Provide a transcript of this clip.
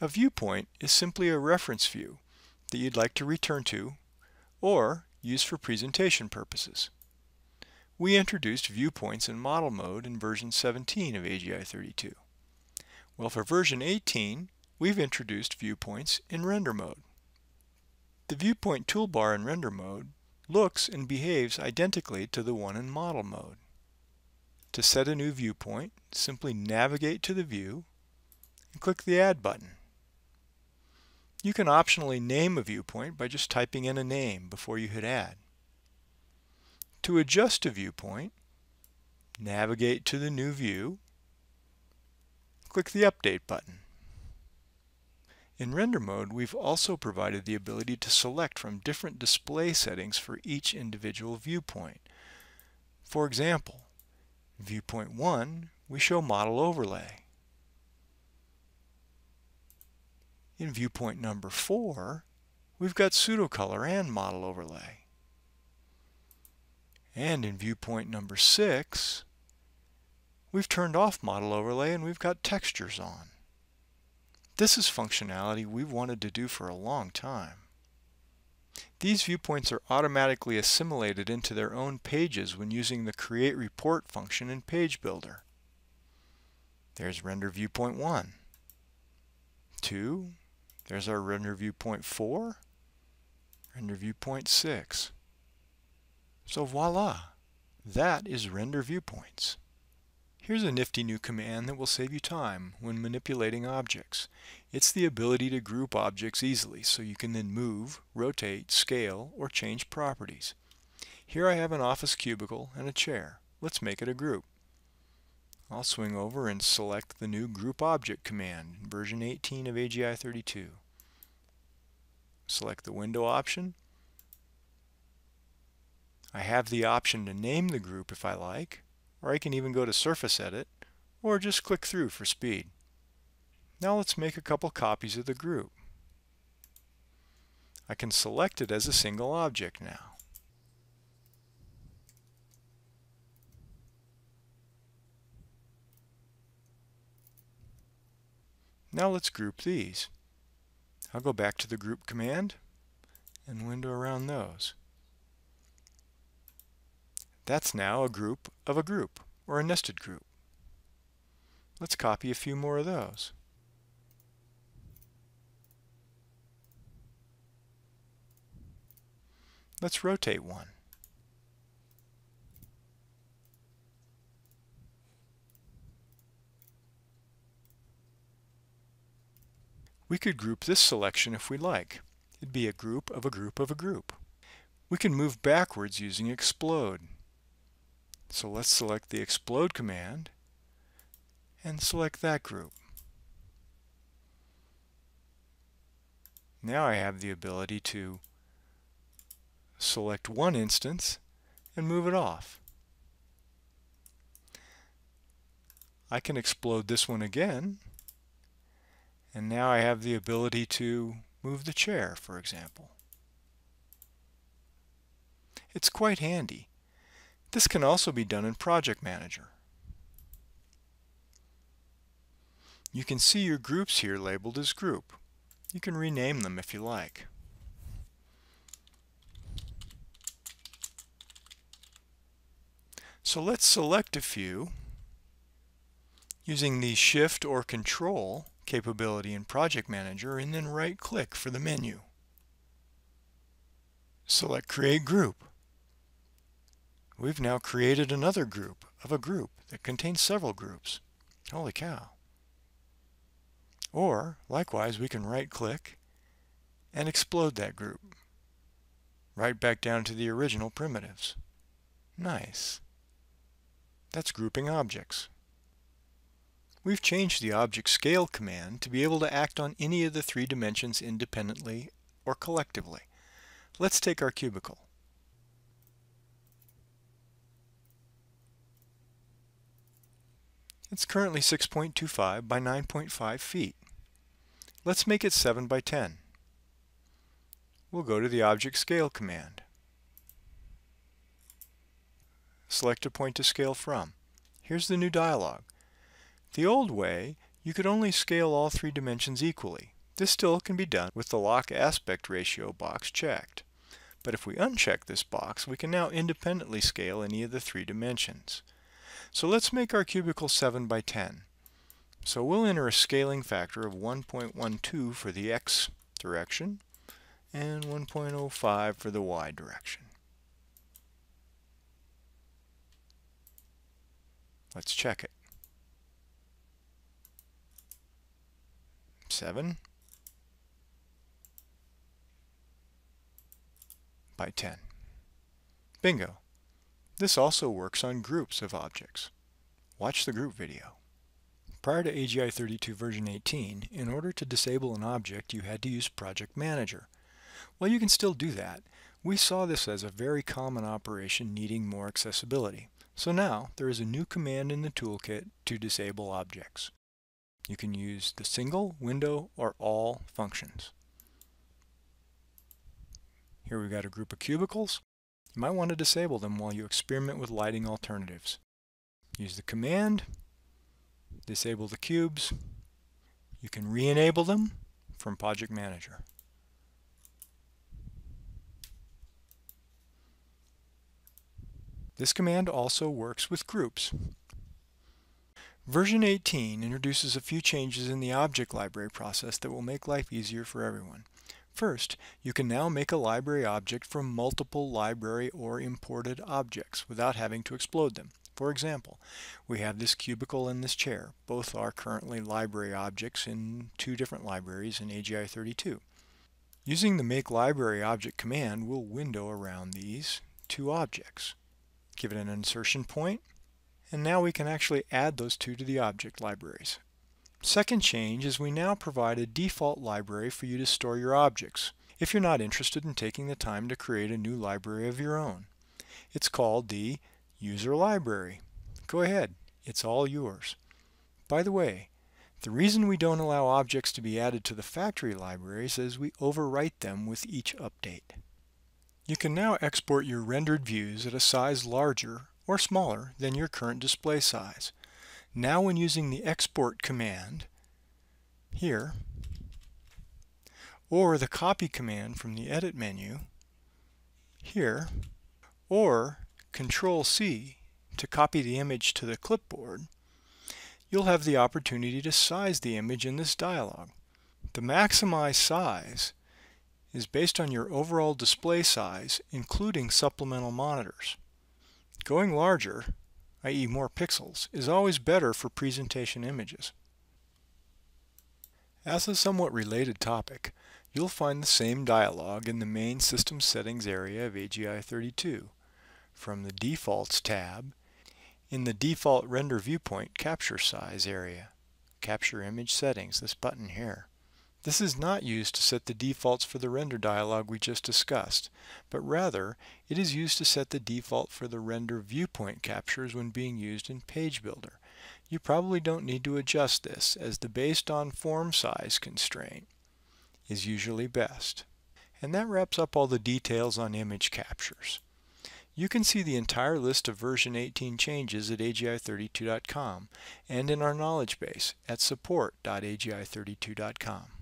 A viewpoint is simply a reference view that you'd like to return to or use for presentation purposes. We introduced viewpoints in model mode in version 17 of AGI 32. Well, for version 18, we've introduced viewpoints in render mode. The viewpoint toolbar in render mode looks and behaves identically to the one in model mode. To set a new viewpoint, simply navigate to the view and click the Add button. You can optionally name a viewpoint by just typing in a name before you hit Add. To adjust a viewpoint, navigate to the new view, click the Update button. In render mode, we've also provided the ability to select from different display settings for each individual viewpoint. For example, viewpoint 1, we show model overlay. In viewpoint number 4, we've got pseudocolor and model overlay. And in viewpoint number 6, we've turned off model overlay and we've got textures on. This is functionality we've wanted to do for a long time. These viewpoints are automatically assimilated into their own pages when using the Create Report function in Page Builder. There's Render Viewpoint 1. 2. There's our Render Viewpoint 4. Render Viewpoint 6. So voila! That is Render Viewpoints. Here's a nifty new command that will save you time when manipulating objects. It's the ability to group objects easily so you can then move, rotate, scale, or change properties. Here I have an office cubicle and a chair. Let's make it a group. I'll swing over and select the new Group Object command in version 18 of AGI 32. Select the window option. I have the option to name the group if I like or I can even go to Surface Edit, or just click through for speed. Now let's make a couple copies of the group. I can select it as a single object now. Now let's group these. I'll go back to the group command and window around those. That's now a group of a group, or a nested group. Let's copy a few more of those. Let's rotate one. We could group this selection if we like. It'd be a group of a group of a group. We can move backwards using explode. So let's select the explode command and select that group. Now I have the ability to select one instance and move it off. I can explode this one again and now I have the ability to move the chair for example. It's quite handy. This can also be done in Project Manager. You can see your groups here labeled as group. You can rename them if you like. So let's select a few using the Shift or Control capability in Project Manager and then right-click for the menu. Select Create Group. We've now created another group of a group that contains several groups. Holy cow. Or, likewise, we can right-click and explode that group. Right back down to the original primitives. Nice. That's grouping objects. We've changed the object scale command to be able to act on any of the three dimensions independently or collectively. Let's take our cubicle. It's currently 6.25 by 9.5 feet. Let's make it 7 by 10. We'll go to the Object Scale command. Select a point to scale from. Here's the new dialog. The old way, you could only scale all three dimensions equally. This still can be done with the lock aspect ratio box checked. But if we uncheck this box, we can now independently scale any of the three dimensions. So let's make our cubicle 7 by 10. So we'll enter a scaling factor of 1.12 for the x direction and 1.05 for the y direction. Let's check it. 7 by 10. Bingo! This also works on groups of objects. Watch the group video. Prior to AGI 32 version 18, in order to disable an object you had to use Project Manager. While you can still do that, we saw this as a very common operation needing more accessibility. So now there is a new command in the toolkit to disable objects. You can use the single, window, or all functions. Here we've got a group of cubicles. You might want to disable them while you experiment with lighting alternatives. Use the command, disable the cubes. You can re-enable them from Project Manager. This command also works with groups. Version 18 introduces a few changes in the object library process that will make life easier for everyone. First, you can now make a library object from multiple library or imported objects without having to explode them. For example, we have this cubicle and this chair. Both are currently library objects in two different libraries in AGI 32. Using the make library object command, we'll window around these two objects. Give it an insertion point, and now we can actually add those two to the object libraries. Second change is we now provide a default library for you to store your objects, if you're not interested in taking the time to create a new library of your own. It's called the User Library. Go ahead, it's all yours. By the way, the reason we don't allow objects to be added to the factory libraries is we overwrite them with each update. You can now export your rendered views at a size larger or smaller than your current display size. Now when using the export command here, or the copy command from the edit menu here, or control C to copy the image to the clipboard, you'll have the opportunity to size the image in this dialog. The maximize size is based on your overall display size, including supplemental monitors. Going larger i.e. more pixels, is always better for presentation images. As a somewhat related topic, you'll find the same dialog in the main System Settings area of AGI 32. From the Defaults tab, in the Default Render Viewpoint Capture Size area, Capture Image Settings, this button here. This is not used to set the defaults for the render dialog we just discussed, but rather it is used to set the default for the render viewpoint captures when being used in Page Builder. You probably don't need to adjust this as the based on form size constraint is usually best. And that wraps up all the details on image captures. You can see the entire list of version 18 changes at agi32.com and in our knowledge base at support.agi32.com.